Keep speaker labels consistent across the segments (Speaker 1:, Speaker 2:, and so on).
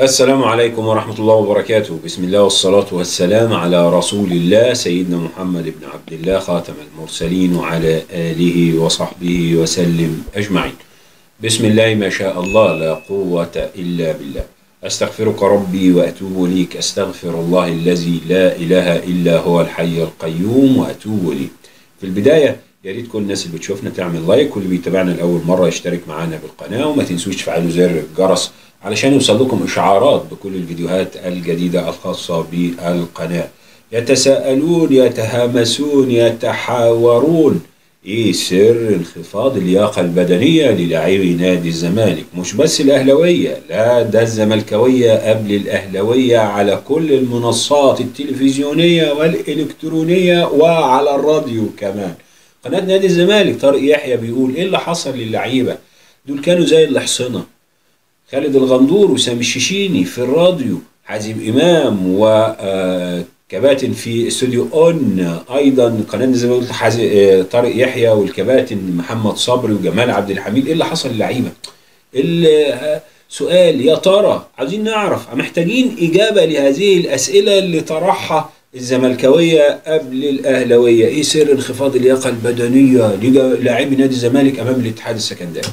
Speaker 1: السلام عليكم ورحمة الله وبركاته. بسم الله والصلاة والسلام على رسول الله سيدنا محمد بن عبد الله خاتم المرسلين وعلى آله وصحبه وسلم أجمعين. بسم الله ما شاء الله لا قوة إلا بالله. أستغفرك ربي وأتوب إليك. أستغفر الله الذي لا إله إلا هو الحي القيوم وأتوب إليه. في البداية يا ريت كل الناس اللي بتشوفنا تعمل لايك واللي بيتابعنا لأول مرة يشترك معانا بالقناة وما تنسوش تفعلوا زر الجرس علشان يوصل لكم إشعارات بكل الفيديوهات الجديدة الخاصة بالقناة. يتساءلون يتهامسون يتحاورون. إيه سر انخفاض اللياقة البدنية للاعبي نادي الزمالك؟ مش بس الأهلاوية لا ده الزملكاوية قبل الأهلاوية على كل المنصات التلفزيونية والإلكترونية وعلى الراديو كمان. قناة نادي الزمالك طارق يحيى بيقول إيه اللي حصل للعيبة؟ دول كانوا زي الحصنة خالد الغندور وسامي الشيشيني في الراديو حازم إمام و آه، في استوديو أون أيضا قناة زي ما قلت آه، طارق يحيى والكباتن محمد صبري وجمال عبد الحميد إيه اللي حصل للعيبة؟ ال- آه، يا ترى عاوزين نعرف محتاجين إجابة لهذه الأسئلة اللي طرحها الزملكاوية قبل الأهلاوية إيه سر انخفاض اللياقة البدنية للاعبي نادي الزمالك أمام الاتحاد السكندري؟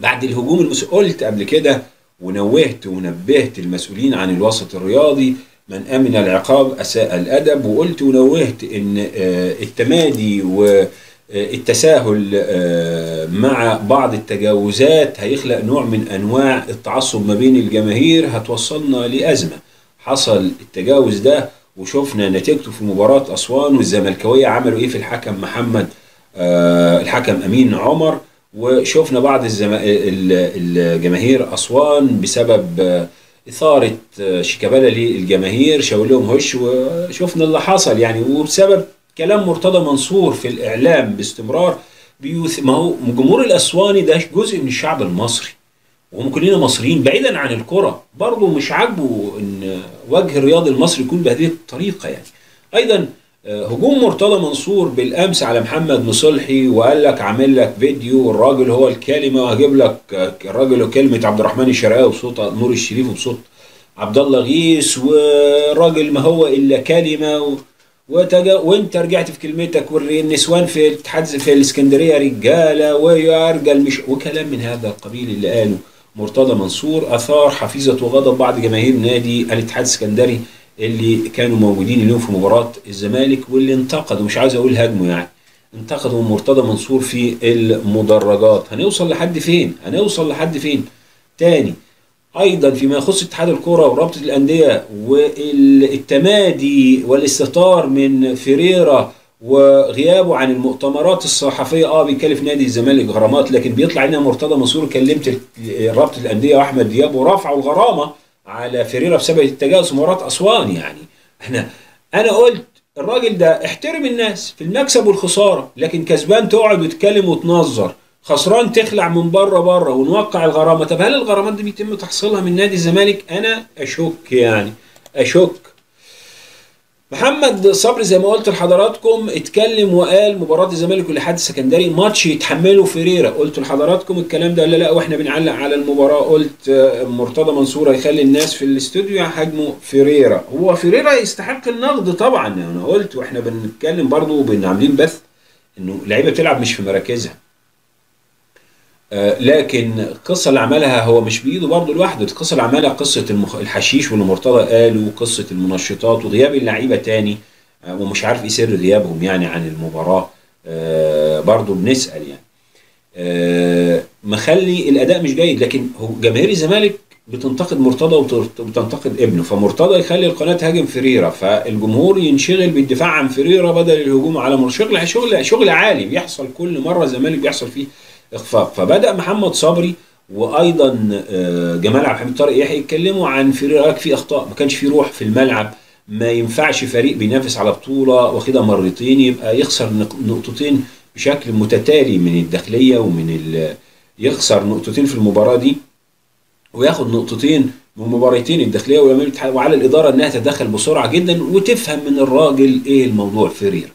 Speaker 1: بعد الهجوم المس... قلت قبل كده ونوهت ونبهت المسؤولين عن الوسط الرياضي. من أمن العقاب أساء الأدب وقلت ونوهت إن آه، التمادي والتساهل آه، مع بعض التجاوزات هيخلق نوع من أنواع التعصب ما بين الجماهير. هتوصلنا لأزمة. حصل التجاوز ده وشفنا نتيجته في مباراة أسوان والزملكاوية عملوا إيه في الحكم محمد آه، الحكم أمين عمر. وشفنا بعض الزم... ال- الجماهير أسوان بسبب آه، إثارة آه، شيكابالا للجماهير شاور لهم هش وشفنا اللي حصل يعني. وبسبب كلام مرتضى منصور في الإعلام باستمرار بيوث... ما هو الجمهور الأسواني ده جزء من الشعب المصري. وهم كلنا مصريين بعيدا عن الكرة. برضه مش عاجبه إن وجه الرياضي المصري يكون بهذه الطريقة يعني. أيضا آه، هجوم مرتضى منصور بالأمس على محمد مصلحي وقال لك عامل لك فيديو الراجل هو الكلمة وهجيب لك آه، الراجل وكلمه عبد الرحمن الشرقاوي بصوت نور الشريف وبصوت عبد الله غيث والراجل ما هو إلا كلمة و... وتجا... وانت رجعت في كلمتك والنسوان في الاتحاد في الإسكندرية رجالة ويا رجال مش وكلام من هذا القبيل اللي قاله مرتضى منصور آثار حفيظة وغضب بعض جماهير نادي الاتحاد السكندري اللي كانوا موجودين اليوم في مباراة الزمالك واللي انتقدوا مش عايز أقول هاجموا يعني انتقدوا مرتضى منصور في المدرجات. هنوصل لحد فين؟ هنوصل لحد فين؟ تاني أيضا فيما يخص اتحاد الكره ورابطة الأندية والتمادي والاستهتار من فيريرا وغيابه عن المؤتمرات الصحفية. آه بيكلف نادي الزمالك غرامات لكن بيطلع لنا مرتضى منصور كلمت رابطة الأندية واحمد دياب ورفعوا الغرامة على فيريرا بسبب التجاوز في مباراة أسوان يعني. إحنا أنا قلت الراجل ده احترم الناس في المكسب والخسارة لكن كسبان تقعد وتتكلم وتنظر. خسران تخلع من بره بره ونوقع الغرامة. طب هل الغرامات دي بيتم تحصيلها من نادي الزمالك؟ أنا أشك يعني. أشك. محمد صبري زي ما قلت لحضراتكم اتكلم وقال مباراة الزمالك والاتحاد السكندري ماتش يتحمله فيريرا قلت لحضراتكم الكلام ده ولا لا؟ وإحنا بنعلق على المباراة. قلت آه، مرتضى منصور هيخلي الناس في الاستوديو يهاجموا فيريرا هو فيريرا يستحق النقد طبعا أنا قلت وإحنا بنتكلم برضو وبن عاملين بث إنه اللعيبه بتلعب مش في مراكزها. لكن القصة اللي عملها هو مش بإيده برضه لوحده. القصة اللي عملها قصة المخ... الحشيش واللي مرتضى قاله وقصة المنشطات وغياب اللعيبة تاني. آه، ومش عارف إيه سر غيابهم يعني عن المباراة. آه، برضه بنسأل يعني. آه، مخلي الأداء مش جيد لكن هو جماهير الزمالك بتنتقد مرتضى وبت- وبتنتقد ابنه. فمرتضى يخلي القناة تهاجم فيريرا فالجمهور ينشغل بالدفاع عن فيريرا بدل الهجوم على مر شغل شغل شغل عالي. بيحصل كل مرة الزمالك بيحصل فيه اخفاق فبدأ محمد صبري وأيضا آه، جمال عبد الحميد طارق يحيى يتكلموا عن فيريرا في أخطاء ما كانش في روح في الملعب ما ينفعش فريق بينافس على بطولة واخدها مرتين يبقى يخسر نق- نقطتين بشكل متتالي من الداخلية ومن يخسر نقطتين في المباراة دي وياخد نقطتين من مباراتين الداخلية وعلى الإدارة إنها تتدخل بسرعة جدا وتفهم من الراجل إيه الموضوع فيريرا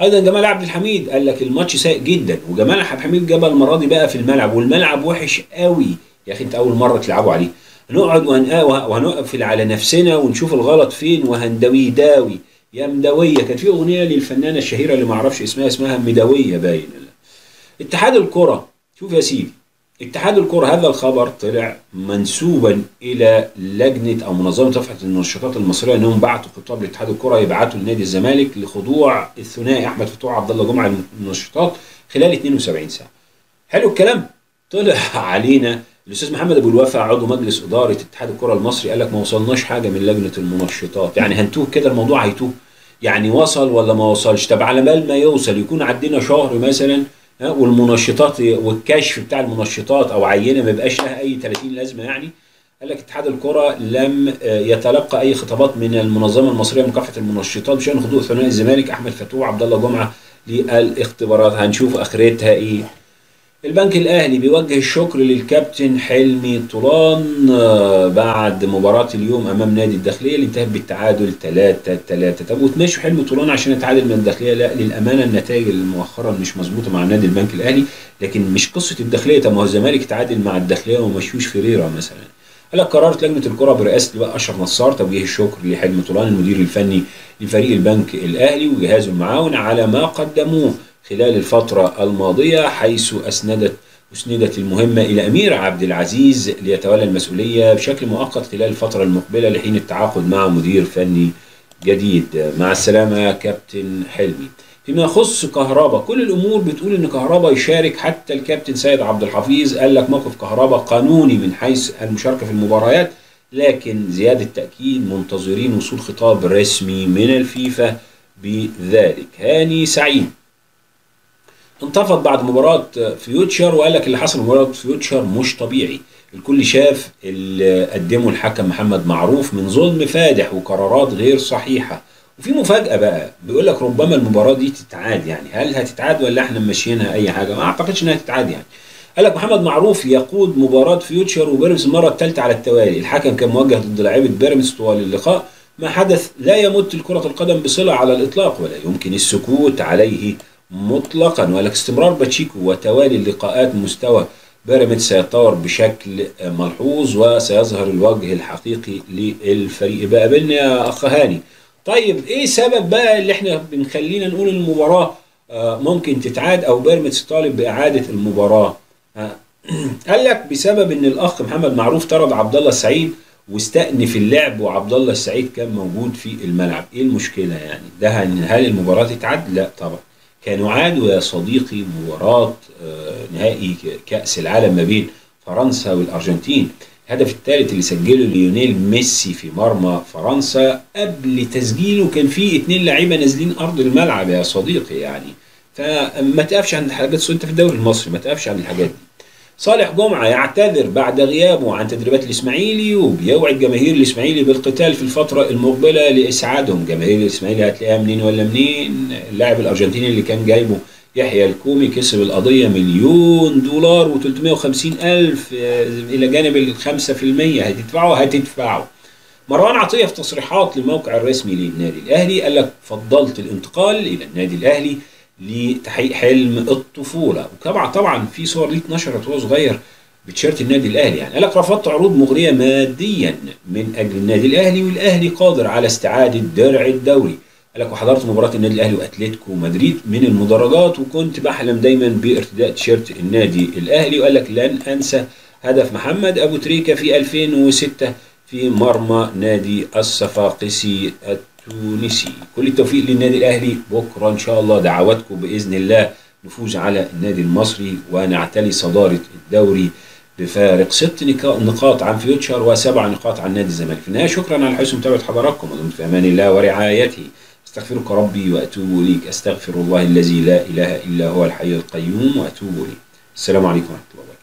Speaker 1: أيضا جمال عبد الحميد قال لك الماتش سيء جدا وجمال عبد الحميد جابها المرة دي بقى في الملعب والملعب وحش قوي. يا أخي أنت أول مرة تلعبوا عليه. هنقعد وهن- وهنقفل على نفسنا ونشوف الغلط فين وهندوي داوي. يا مدوية. كانت في أغنية للفنانة الشهيرة اللي ما أعرفش اسمها اسمها مدوية باين. اتحاد الكرة. شوف يا سيدي. اتحاد الكرة هذا الخبر طلع منسوبا إلى لجنة أو منظمة رفعه المنشطات المصرية أنهم بعتوا خطاب لاتحاد الكرة يبعتوا لنادي الزمالك لخضوع الثنائي أحمد فتوح عبد الله جمعة للمنشطات خلال 72 ساعة. حلو الكلام؟ طلع علينا الأستاذ محمد أبو الوفا عضو مجلس إدارة اتحاد الكرة المصري قال لك ما وصلناش حاجة من لجنة المنشطات يعني هنتوه كده الموضوع هيتوه يعني وصل ولا ما وصلش طب على بال ما يوصل يكون عندنا شهر مثلا والمنشطات والكشف بتاع المنشطات أو عينة ما يبقاش لها أي 30 لازمة يعني. قال لك اتحاد الكرة لم آه، يتلقى أي خطابات من المنظمة المصرية لمكافحه المنشطات بشأن خضوع ثنائي الزمالك أحمد فتوح عبد الله جمعة للإختبارات. هنشوف اخرتها إيه البنك الأهلي بيوجه الشكر للكابتن حلمي طولان آه، بعد مباراة اليوم أمام نادي الداخلية اللي انتهت بالتعادل 3 3 طب وتمشوا حلمي طولان عشان يتعادل من الداخلية؟ لا للأمانة النتائج مؤخرا مش مظبوطة مع نادي البنك الأهلي لكن مش قصة الداخلية. طب ما هو الزمالك تعادل مع الداخلية وما مشيوش فيريرا مثلا. قال لك قررت لجنة الكرة برئاسة اللواء أشرف نصار توجيه الشكر لحلمي طولان المدير الفني لفريق البنك الأهلي وجهازه المعاون على ما قدموه. خلال الفترة الماضية حيث اسندت أسندت المهمة إلى أمير عبد العزيز ليتولى المسؤولية بشكل مؤقت خلال الفترة المقبلة لحين التعاقد مع مدير فني جديد. مع السلامة يا كابتن حلمي. فيما يخص كهربا كل الأمور بتقول إن كهربا يشارك حتى الكابتن سيد عبد الحفيظ. قال لك موقف كهربا قانوني من حيث المشاركة في المباريات لكن زيادة تأكيد منتظرين وصول خطاب رسمي من الفيفا بذلك. هاني سعيد. انتفض بعد مباراة فيوتشر وقال لك اللي حصل في مباراة فيوتشر مش طبيعي. الكل شاف اللي قدمه الحكم محمد معروف من ظلم فادح وقرارات غير صحيحة. وفي مفاجأة بقى بيقول لك ربما المباراة دي تتعاد يعني. هل هتتعاد ولا إحنا ماشيينها أي حاجة؟ ما أعتقدش إنها تتعاد يعني. قال لك محمد معروف يقود مباراة فيوتشر وبيراميدز المرة الثالثة على التوالي. الحكم كان موجه ضد لاعيبة بيراميدز طوال اللقاء. ما حدث لا يمت لكرة القدم بصلة على الإطلاق ولا يمكن السكوت عليه. مطلقا ولكن باستمرار باتشيكو وتوالي اللقاءات مستوى بيراميدز سيتطور بشكل ملحوظ وسيظهر الوجه الحقيقي للفريق. بقى قابلنا يا أخ هاني. طيب إيه سبب بقى اللي إحنا بنخلينا نقول المباراة آه، ممكن تتعاد أو بيراميدز طالب بإعادة المباراة؟ آه، قال لك بسبب إن الأخ محمد معروف طرد عبد الله السعيد واستأنف اللعب وعبد الله السعيد كان موجود في الملعب. إيه المشكلة يعني؟ ده هل المباراة تتعاد؟ لا طبعا. كانوا عادوا يا صديقي مباراة آه، نهائي كأس العالم ما بين فرنسا والأرجنتين. الهدف الثالث اللي سجله ليونيل ميسي في مرمى فرنسا. قبل تسجيله كان في اتنين لعيبة نازلين أرض الملعب يا صديقي يعني. فما تقفش عن الحاجات أنت في الدوري المصري ما تقفش عن الحاجات دي. صالح جمعة يعتذر بعد غيابه عن تدريبات الإسماعيلي وبيوعد جماهير الإسماعيلي بالقتال في الفترة المقبلة لإسعادهم. جماهير الإسماعيلي هتلاقيها منين ولا منين؟ اللاعب الأرجنتيني اللي كان جايبه يحيى الكومي كسب القضية مليون دولار و350 ألف آه، إلى جانب في المية. هتدفعوا هتدفعوا مروان عطية في تصريحات للموقع الرسمي للنادي الأهلي قال لك فضلت الانتقال إلى النادي الأهلي لتحقيق حلم الطفولة. وطبعا طبعا في صور ليه اتنشرت وهو صغير بتشيرت النادي الأهلي يعني. قال لك رفضت عروض مغرية ماديا من أجل النادي الأهلي والأهلي قادر على استعادة درع الدوري. قال لك وحضرت مباراة النادي الأهلي وأتلتيكو مدريد من المدرجات وكنت بحلم دايما بارتداء تيشيرت النادي الأهلي. وقال لك لن أنسى هدف محمد أبو تريكة في 2006 في مرمى نادي الصفاقسي التونسي. كل التوفيق للنادي الأهلي. بكرة إن شاء الله دعواتكم بإذن الله نفوز على النادي المصري ونعتلي صدارة الدوري بفارق ست نقا- نقاط عن فيوتشر وسبع نقاط عن نادي الزمالك. في النهاية شكرا على حسن متابعة حضراتكم. ودمتم في أمان الله ورعايته. أستغفرك ربي وأتوب إليك. أستغفر الله الذي لا إله إلا هو الحي القيوم وأتوب إليه. السلام عليكم ورحمة الله